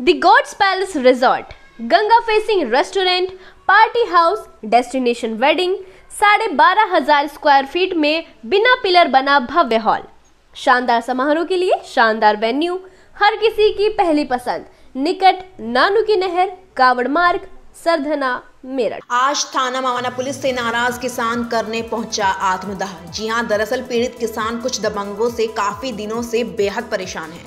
The God's Palace Resort, Ganga facing restaurant, party house destination wedding साढ़े बारह हज़ार square feet में बिना पिलर बना भव्य हॉल शानदार समारोह के लिए शानदार वेन्यू हर किसी की पहली पसंद. निकट नानू की नहर कावड़ मार्ग सरधना, मेरठ। आज थाना मावाना पुलिस से नाराज़ किसान करने पहुँचा आत्मदाह जी हाँ, दरअसल पीड़ित किसान कुछ दबंगों से काफ़ी दिनों से बेहद परेशान है।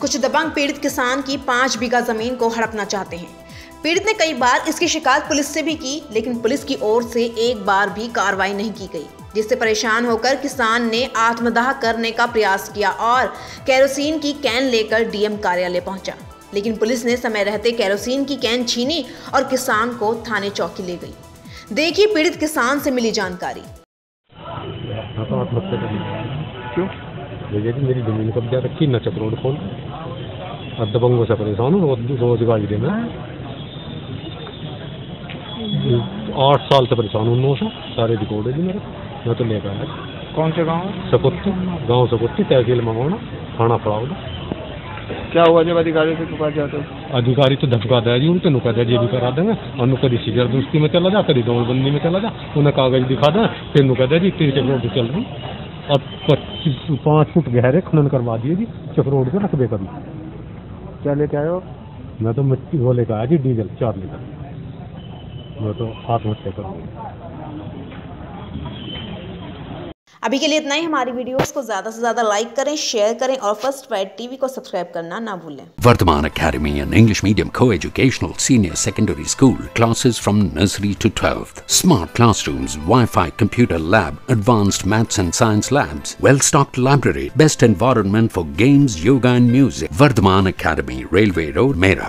कुछ दबंग पीड़ित किसान की पाँच बीघा ज़मीन को हड़पना चाहते हैं। पीड़ित ने कई बार इसकी शिकायत पुलिस से भी की, लेकिन पुलिस की ओर से एक बार भी कार्रवाई नहीं की गई, जिससे परेशान होकर किसान ने आत्मदाह करने का प्रयास किया और कैरोसिन की कैन लेकर डीएम कार्यालय पहुँचा। लेकिन पुलिस ने समय रहते कैरोसिन की कैन छीनी और किसान को थाने चौकी ले गई। देखिए पीड़ित किसान से मिली जानकारी। तो क्यों? मेरी ज़मीन कब्जा रखी? नचक रोड खोल। और दबंगों से परेशान हूँ रोज गाड़ी देना आठ साल से परेशान हूँ नौ से। सारे रिकॉर्ड है जी मेरे। मैं तो लेकर आया। कौन से गाँव? सपुत्ती गाँव सपुत्ती तहसील मंगवाना थाना फड़ावड़ा क्या हुआ जब अधिकारी से पास जाते अधिकारी तो धमका दिया जी उनके नुका दिया ये भी करा देंगे। और नु कभी सिगर दोस्ती में चला जा कभी दौड़बंदी में चला जा उन्हें कागज़ दिखा दें फिर नुका दिया जी तेरे चक रोड चल रही और पच्चीस पाँच फुट गहरे खनन करवा दिए जी चक रोड पे रखबे कभी। क्या लेके आए हो मैं तो मिट्टी वो लेकर आया जी डीजल चार लीटर। मैं तो आत्महत्या करूँगा अभी के लिए इतना ही। हमारी वीडियोस को ज़्यादा से ज़्यादा लाइक करें शेयर करें और फ़र्स्ट फाइट टीवी को सब्सक्राइब करना ना भूलें। Vardhaman academy and English medium को educational senior secondary school classes from nursery to twelve smart class room wi computer lab advanced maths and science labs well stocked library best environment for games yoga and music Vardhaman academy railway road मेरा